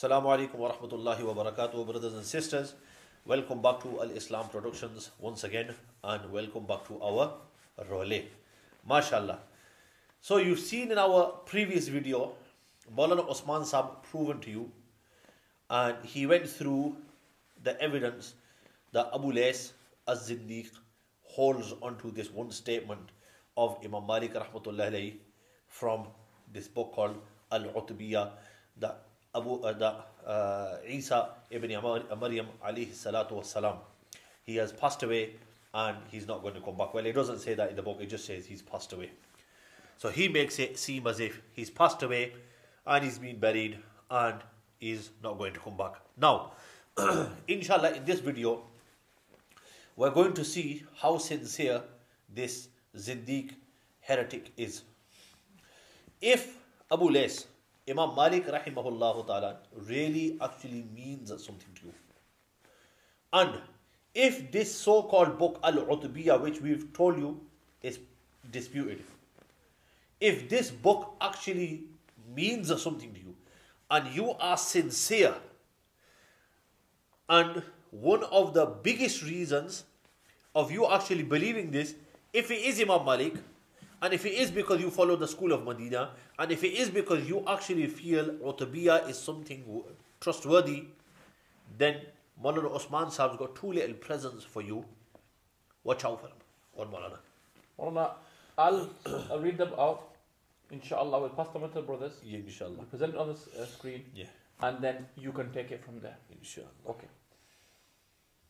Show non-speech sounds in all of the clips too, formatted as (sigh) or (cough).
Assalamu alaikum wa rahmatullahi wa barakatuh, brothers and sisters. Welcome back to Al Islam Productions once again, and welcome back to our Role. MashaAllah. So, you've seen in our previous video, Maulana Osman Sahib proven to you, and he went through the evidence that Abu Lays as Zindiq holds onto this one statement of Imam Malik rahmatullahi from this book called Al Utbiyah that Abu uh, uh, Isa ibn Maryam alayhi salatu wasalam he has passed away and he's not going to come back. Well, it doesn't say that in the book, it just says he's passed away. So he makes it seem as if he's passed away and he's been buried and he's not going to come back. Now, (clears throat) inshallah, in this video, we're going to see how sincere this Zindiq heretic is. If Abu Lays, Imam Malik rahimahullah ta'ala, really actually means something to you, and if this so-called book Al-Utbiyah, which we've told you, is disputed, if this book actually means something to you, and you are sincere, and one of the biggest reasons of you actually believing this, if it is Imam Malik, and if it is because you follow the school of Medina, and if it is because you actually feel Utbiyah is something trustworthy, then Maulana Osman Sahab's got two little presents for you. Watch out for them. One Maulana. Maulana, I'll, (clears throat) I'll read them out. Inshallah, we'll pass them on to the brothers. Yeah, inshallah. We'll present it on the uh, screen. Yeah, And then you can take it from there. inshallah. Okay.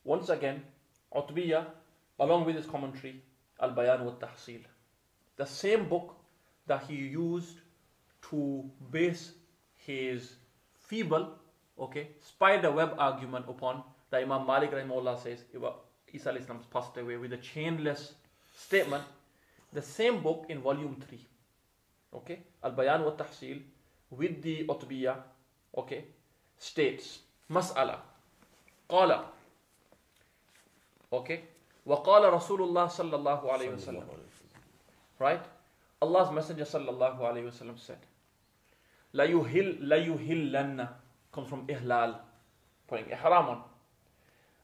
Once again, Utbiyah, along with his commentary, Al Bayan wa Tahsil. The same book that he used to base his feeble, okay, spider web argument upon that Imam Malik Rahimahullah says Iwa- Isa alayhi salam has passed away with a chainless statement. The same book in volume 3, okay, Al Bayan wa Tahsil, with the Utbiyah, okay, states, Mas'ala, قال Okay. وقال رسول الله صلى الله عليه وسلم. Right? Allah's Messenger صلى الله عليه وسلم said, لا يهل لا يهلن comes from إهلال putting on.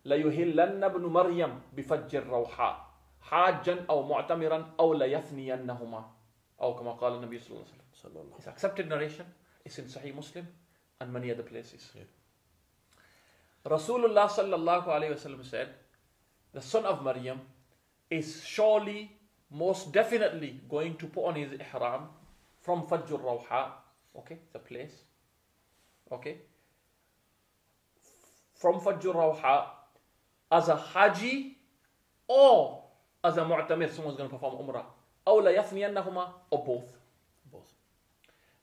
لا يهلن ابن مريم بفج الروحاء حاجا أو معتمرا أو لا يثنينهما أو كما قال النبي صلى الله عليه وسلم. Sallallahu. It's accepted narration. It's in Sahih Muslim and many other places. Yeah. Rasulullah sallallahu alayhi wasallam said, the son of Maryam is surely, most definitely going to put on his ihram from Fajr Rawha, okay, the place, okay, from Fajr Rawha as a Haji or as a Mu'tamir, someone's going to perform Umrah, أو لا يثنينهما or both. Both.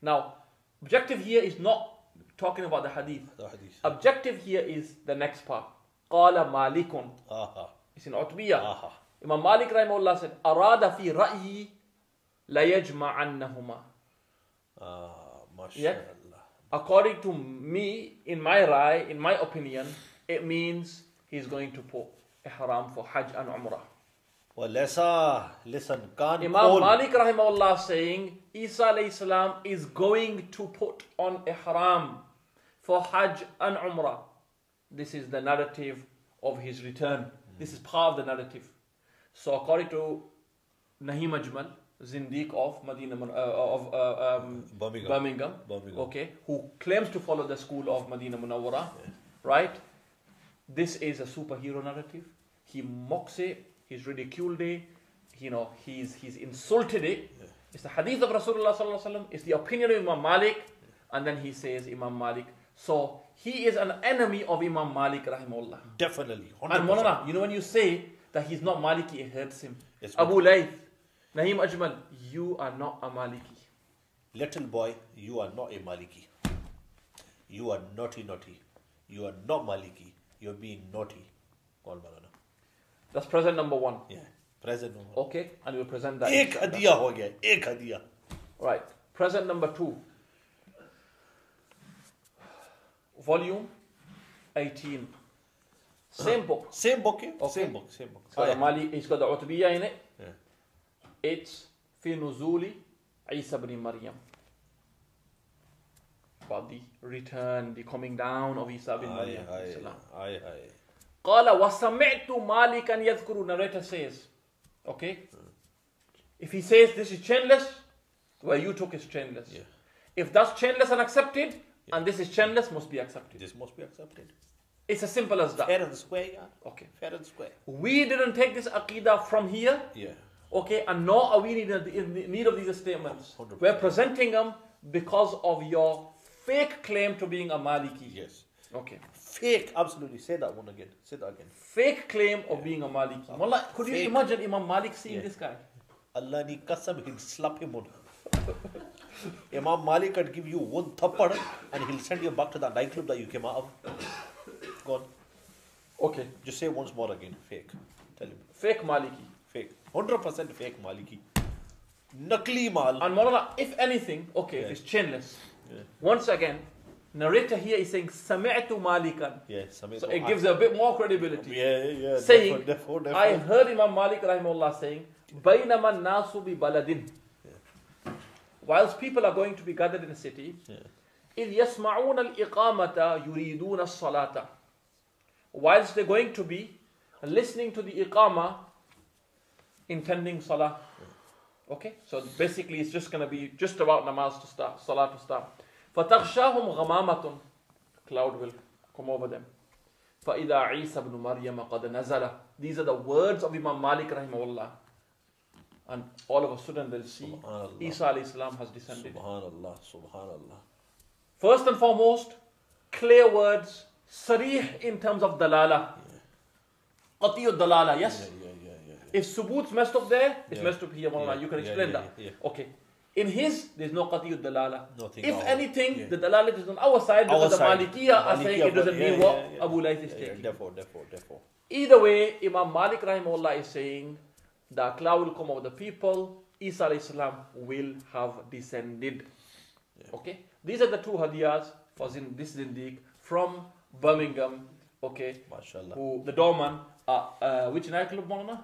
Now, objective here is not talking about the hadith. The hadith. Objective here is the next part. قال مالك Aha. It's in Utbiyah. Aha. Imam Malik rahimahullah said, أراد في رأيي ليجمعنهما. Ah, Yeah. According to me, in my rai, in my opinion, it means he's going to put ihram for Hajj and Umrah. Well, listen, listen, can Imam call. Malik rahimahullah saying Isa salam is going to put on ihram for Hajj and Umrah. This is the narrative of his return. This is part of the narrative. So according to Nahiem Ajmal, Zindiq of Medina, uh, of uh, um, Birmingham. Birmingham, Birmingham. okay, who claims to follow the school of Medina Munawwara, right? This is a superhero narrative. He mocks it, he's ridiculed it, you know, he's he's insulted it. Yeah. It's the hadith of Rasulullah sallallahu alaihi wasallam. It's the opinion of Imam Malik, and then he says Imam Malik. So he is an enemy of Imam Malik rahimullah. Definitely. 100%. And Maulana, you know when you say that he's not Maliki, it hurts him. Yes, Abu Layth, Nahiem Ajmal, you are not a Maliki. Little boy, you are not a Maliki. You are naughty, naughty. You are not Maliki. You're being naughty. Call Malana. That's present number one. Yeah, present number one. Okay, and we'll present that. Ek hadiya ho gaya. Ek hadiya. Right. Present number two. Volume 18. Same book. Same book, yeah? Okay. Same book, same book. So, yeah. Mali, he's got the in it. Yeah It's في نزول عيسى بن مريم. about the return, the coming down of Isa bin Aye, Maryam. aye, salam. aye, aye. قال وسمعت مالكا يذكر narrator says okay if he says this is chainless where you took is chainless Yeah. if that's chainless and accepted and this is chainless must be accepted This must be accepted. it's as simple as that Fair and square, yeah. okay Fair and square. we didn't take this aqidah from here Yeah. okay and nor are we in in need of these statements 100%. we're presenting them because of your fake claim to being a maliki Yes. okay Fake. Absolutely. Say that one again. Say that again. fake claim of being a maliki Wallah, could you imagine imam malik seeing Yeah. this guy Allah ni qasam, he'll slap him on. (laughs) Imam Malik can give you one thappad and he'll send you back to that nightclub that you came out of. Go on. okay Just say once more again. Fake. Tell him. fake maliki Fake. 100% fake Maliki. Nakli Mal. And Maulana, if anything, okay, yeah. if it's chainless, yeah. once again, narrator here is saying sami'tu malikan. Yeah, so it gives a bit more credibility. Yeah yeah saying i heard imam malik rahimahullah saying bainama nasu bi baladin. Whilst people are going to be gathered in a city id yasma'una al-iqamata yuriduna as-salata whilst they're going to be listening to the iqama intending salah. Okay, so basically it's just going to be just about namaz to start, salah to start. فَتَغْشَاهُمْ غَمَامَةٌ Cloud will come over them. فَإِذَا عِيسَى بْنُ مَرْيَمَ قَدْ نَزَلَ These are the words of Imam Malik rahimahullah. And all of a sudden they'll see Subhanallah. Isa alayhi salam has descended. Subhanallah, Subhanallah. First and foremost, clear words, sarih in terms of dalala. Qatiyu dalala, yes? Yeah, yeah, yeah, yeah. yeah. If subut's messed up there, it's Yeah. messed up here, Maulana. Yeah, You can explain yeah, that. Okay. In his, there's no qatiyu dalala. Nothing If anything, the dalalah is on our side because the. Malikiya are saying it doesn't mean what. Abu Layth is taking. Therefore, therefore, therefore. Either way, Imam Malik rahimahullah is saying the cloud will come over the people, Isa salam will have descended. Okay? These are the two hadiyas for zin, this zindiq from Birmingham, okay, MashaAllah. who the doorman, uh, uh, which nightclub, Maulana?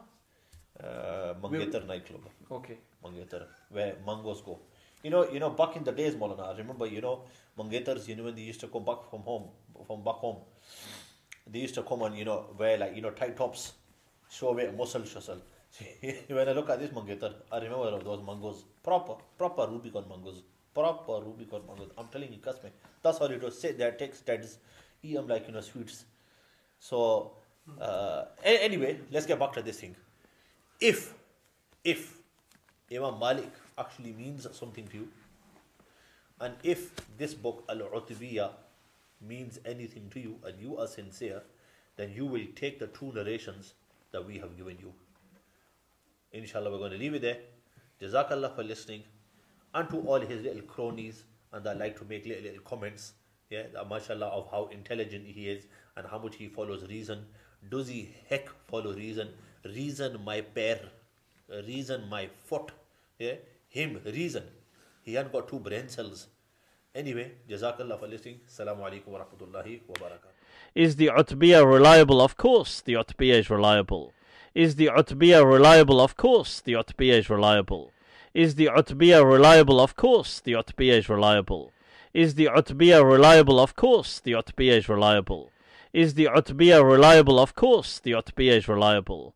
Uh, Mangetar nightclub. Okay. Mangetar, where mangoes go. You know, you know, back in the days, Maulana, I remember, you know, Mangetars, you know, when they used to come back from home, from back home, they used to come and, you know, wear like, you know, tight tops, show away muscle shussle. (laughs) when I look at this Mangetar, I remember of those mangoes, proper, proper Rubicon mangoes, proper Rubicon mangoes. I'm telling you, cuss me. That's how it was. Sit there, take steads, eat them like, you know, sweets. So, uh, anyway, let's get back to this thing. If, if Imam Malik actually means something to you, and if this book Al Utbiyah means anything to you, and you are sincere, then you will take the two narrations that we have given you. Inshallah, we're going to leave it there. Jazakallah for listening, and to all his little cronies, and that like to make little, little comments. Yeah, that mashallah of how intelligent he is and how much he follows reason. Does he heck follow reason? Reason my pair, reason my foot. Yeah, him reason. He hadn't got two brain cells. Anyway, Jazakallah for listening. Assalamu alaikum wa rahmatullahi wa barakatuh. Is the Utbiyah reliable? Of course, the Utbiyah is reliable. Is the Utbiyah reliable? Of course, the Utbiyah is reliable. Is the Utbiyah reliable? Of course, the Utbiyah is reliable. Is the Utbiyah reliable? Of course, the Utbiyah is reliable. Is the Utbiyah reliable? Of course, the Utbiyah is reliable.